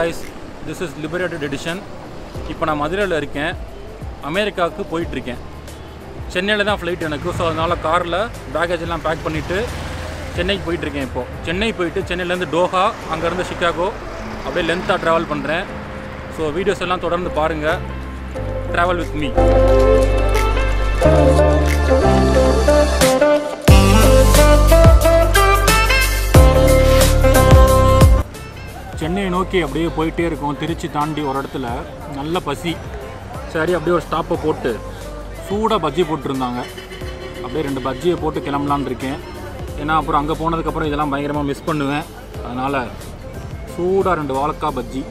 Guys this is liberated edition இப்போ நான் மதுரையில் இருக்கேன். அமெரிக்காவுக்கு போயிட்டுருக்கேன். சென்னையில் தான் ஃப்ளைட் எனக்கு. ஸோ அதனால் காரில் பேக்கேஜ் எல்லாம் பேக் பண்ணிவிட்டு சென்னைக்கு போயிட்டுருக்கேன் இப்போது சென்னை போயிட்டு சென்னையிலேருந்து டோஹா அங்கேருந்து சிக்காகோ அப்படியே லென்த்தாக ட்ராவல் பண்ணுறேன் ஸோ வீடியோஸ் எல்லாம் தொடர்ந்து பாருங்கள் ட்ராவல் வித் மீ சென்னையை நோக்கி அப்படியே போயிட்டே இருக்கும். திருச்சி தாண்டி ஒரு இடத்துல நல்ல பசி. சரி அப்படியே ஒரு ஸ்டாப்பை போட்டு சூடாக பஜ்ஜி போட்டிருந்தாங்க. அப்படியே ரெண்டு பஜ்ஜியை போட்டு கிளம்பலான் இருக்கேன். ஏன்னா அப்புறம் அங்கே போனதுக்கப்புறம் இதெல்லாம் பயங்கரமாக மிஸ் பண்ணுவேன். அதனால் சூடாக ரெண்டு வாழைக்காய் பஜ்ஜி.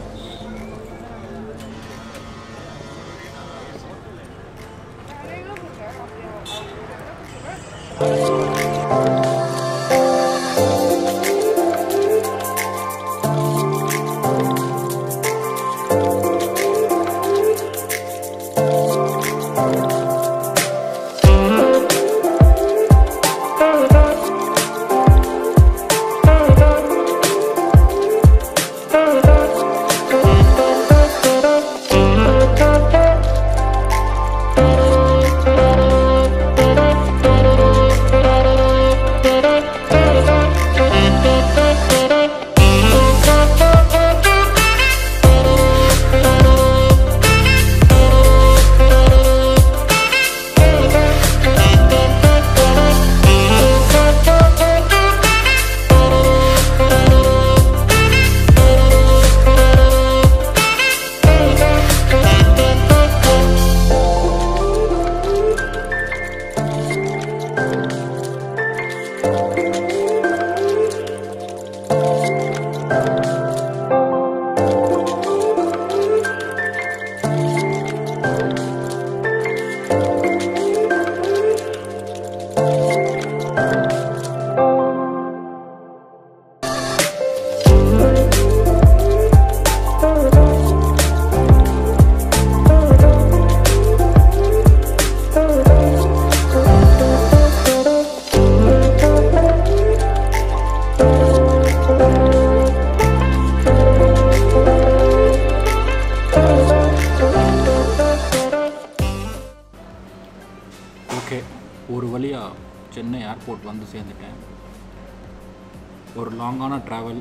ஒரு லாங்கான ட்ராவல்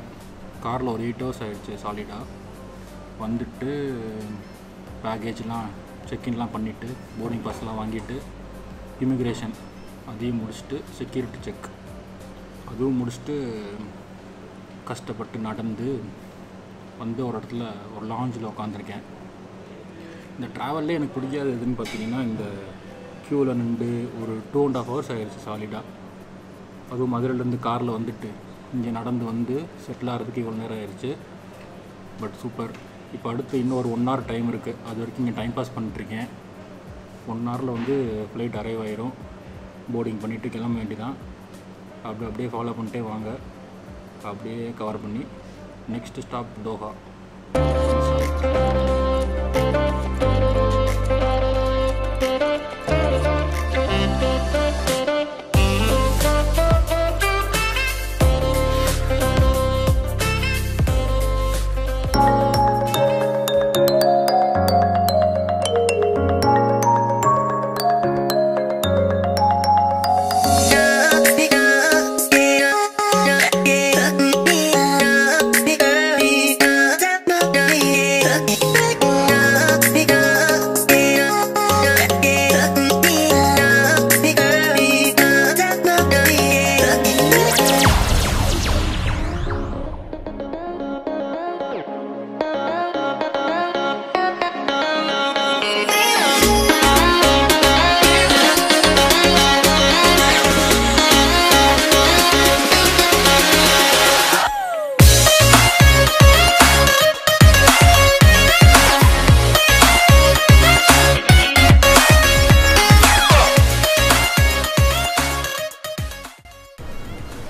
காரில் ஒரு எயிட் ஹவர்ஸ் ஆகிடுச்சு சாலிடாக வந்துட்டு பேக்கேஜ்லாம் செக்இன்லாம் பண்ணிவிட்டு போர்டிங் பாஸ்லாம் வாங்கிட்டு இமிக்ரேஷன் அதையும் முடிச்சுட்டு செக்யூரிட்டி செக் அதுவும் முடிச்சுட்டு கஷ்டப்பட்டு நடந்து வந்து ஒரு இடத்துல ஒரு லாஞ்சில் உட்காந்துருக்கேன் இந்த ட்ராவல்லே எனக்கு பிடிக்காது எதுன்னு பார்த்தீங்கன்னா இந்த க்யூவில் நின்று ஒரு டூ அண்ட் ஹாஃப் ஹவர்ஸ் ஆகிடுச்சு சாலிடாக அதுவும் மதுரையிலேருந்து காரில் வந்துட்டு இங்கே நடந்து வந்து செட்டில் ஆகிறதுக்கு இவ்வளோ நேரம் ஆயிடுச்சு. பட் சூப்பர் இப்போ அடுத்து இன்னொரு ஒன் ஹவர் டைம் இருக்குது அது வரைக்கும் இங்கே டைம் பாஸ் பண்ணிட்டுருக்கேன். ஒன் ஹவரில் வந்து ஃப்ளைட் அரைவ் ஆயிரும். போர்டிங் பண்ணிவிட்டு கிளம்ப வேண்டிதான். அப்படி அப்படியே ஃபாலோ பண்ணிட்டே வாங்க. அப்படியே கவர் பண்ணி next stop Doha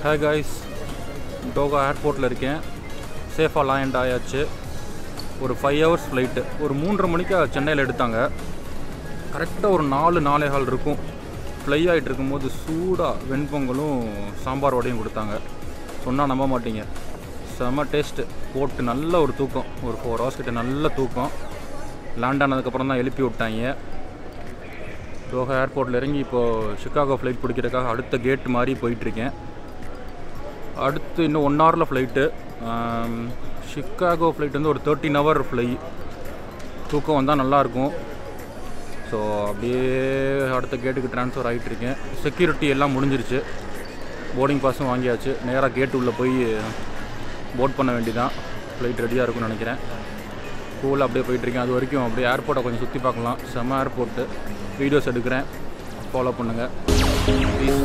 hi guys Doha ஏர்போர்ட்டில் இருக்கேன். சேஃபாக லேண்ட் ஆயாச்சு. ஒரு ஃபைவ் ஹவர்ஸ் ஃப்ளைட்டு ஒரு மூன்றரை மணிக்கு சென்னையில் எடுத்தாங்க. கரெக்டாக ஒரு நாலு நாலே ஹால் இருக்கும். ஃப்ளை ஆகிட்டு இருக்கும்போது சூடாக வெண்பொங்கலும் சாம்பார் வடையும் கொடுத்தாங்க. சொன்னால் நம்ப மாட்டீங்க. செம டேஸ்ட்டு போட்டு நல்ல ஒரு தூக்கம். ஒரு ஃபோர் ஹவர்ஸ் கிட்ட நல்ல தூக்கம். லேண்ட் ஆனதுக்கப்புறம் தான் எழுப்பி விட்டாங்க. தோஹா ஏர்போர்ட்டில் இறங்கி இப்போது சிக்காகோ ஃப்ளைட் பிடிக்கிறதுக்காக அடுத்த கேட் மாதிரி போயிட்டுருக்கேன் அடுத்து இன்னும் ஒன் ஹவரில் ஃப்ளைட்டு சிக்காகோ ஃப்ளைட் வந்து ஒரு தேர்ட்டின் ஹவர் ஃப்ளை தூக்கம் வந்தால் நல்லாயிருக்கும் ஸோ அப்படியே அடுத்த கேட்டுக்கு ட்ரான்ஸ்ஃபர் ஆகிட்டு இருக்கேன். செக்யூரிட்டி எல்லாம் முடிஞ்சிருச்சு. போர்டிங் பாஸும் வாங்கியாச்சு. நேராக கேட்டு உள்ளே போய் போட் பண்ண வேண்டிதான். ஃப்ளைட் ரெடியாக இருக்கும்னு நினைக்கிறேன். ஸ்கூலில் அப்படியே போயிட்டுருக்கேன் அது வரைக்கும் அப்படியே ஏர்போர்ட்டை கொஞ்சம் சுற்றி பார்க்கலாம். செம்ம ஏர்போர்ட்டு வீடியோஸ் எடுக்கிறேன். ஃபாலோ பண்ணுங்கள் please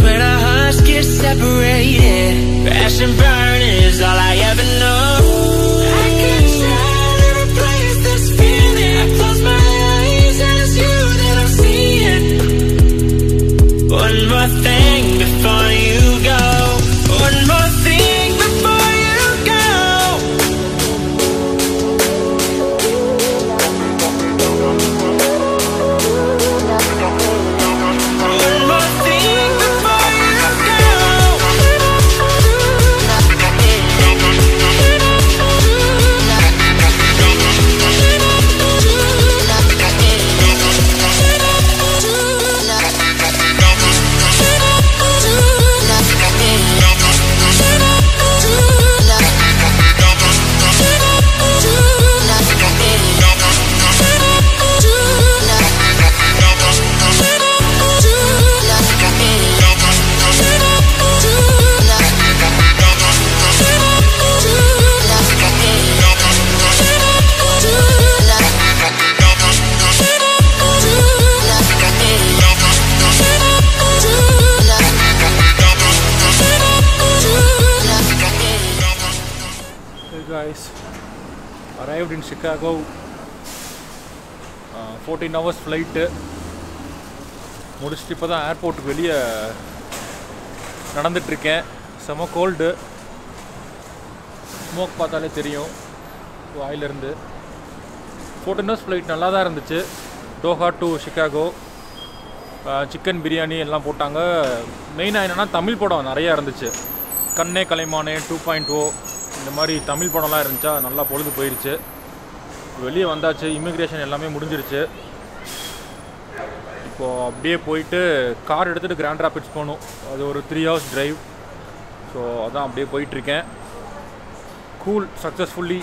when our hearts get separated. And burn is all I ever know. Arrived in Chicago. Fourteen hours flight முடிச்சுட்டு இப்போ தான் ஏர்போர்ட்டுக்கு வெளியே நடந்துட்டுருக்கேன். செம கோல்டு ஸ்மோக் பார்த்தாலே தெரியும் வாயிலிருந்து. ஃபோர்டீன் ஹவர்ஸ் ஃப்ளைட் நல்லா தான் இருந்துச்சு Doha to Chicago chicken biryani எல்லாம் போட்டாங்க. மெயினாக என்னென்னா தமிழ் படம் நிறையா இருந்துச்சு. கண்ணே கலைமானே டூ பாயிண்ட் ஓ இந்த மாதிரி தமிழ் படம்லாம் இருந்துச்சா நல்லா பொழுது போயிடுச்சு வெளியே வந்தாச்சு இமிக்ரேஷன் எல்லாமே முடிஞ்சிருச்சு. இப்போது அப்படியே போயிட்டு கார் எடுத்துகிட்டு கிராண்ட் ராபிட்ஸ் போகணும். அது ஒரு த்ரீ ஹவர்ஸ் டிரைவ் ஸோ அதான் அப்படியே போயிட்டுருக்கேன். Cool successfully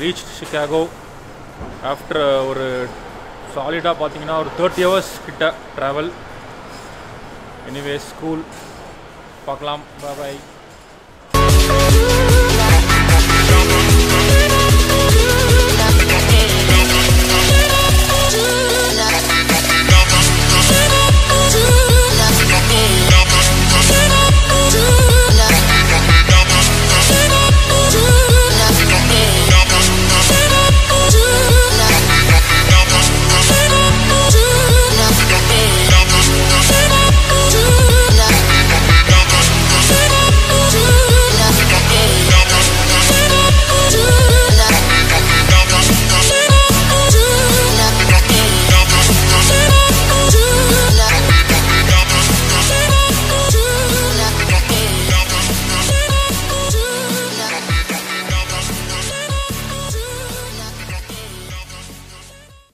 reach Chicago after ஒரு சாலிடாக பார்த்தீங்கன்னா ஒரு தேர்ட்டி ஹவர்ஸ் கிட்ட ட்ராவல் எனிவேஸ் ஸ்கூல் பார்க்கலாம். பாய்